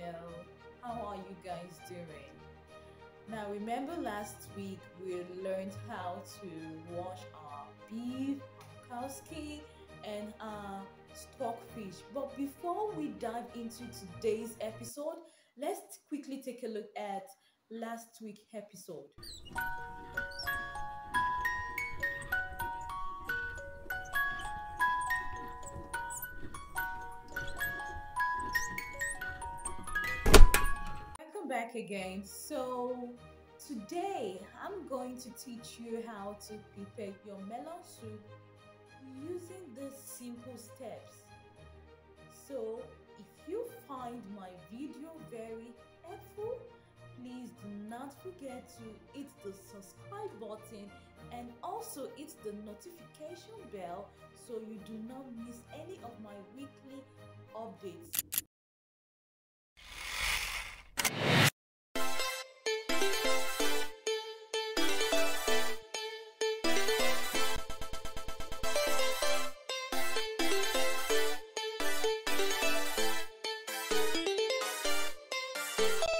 channel how are you guys doing? Now remember last week we learned how to wash our beef cow skin and our stockfish. But before we dive into today's episode let's quickly take a look at last week's episode back again. So today I'm going to teach you how to prepare your melon soup using the simple steps. So if you find my video very helpful, please do not forget to hit the subscribe button and also hit the notification bell so you do not miss any of my weekly updates. you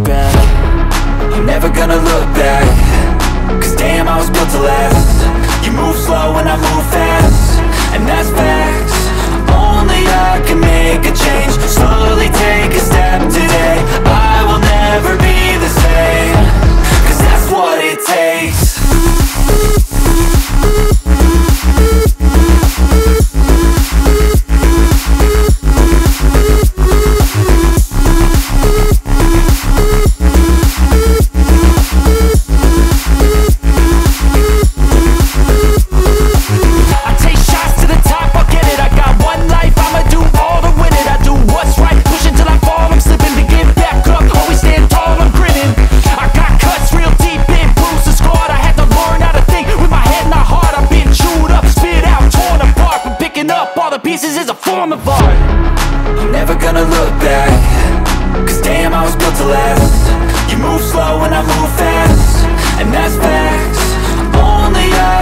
I'm never gonna look back. Cause damn, I was built to last. You move slow and I move fast. And that's facts. Only I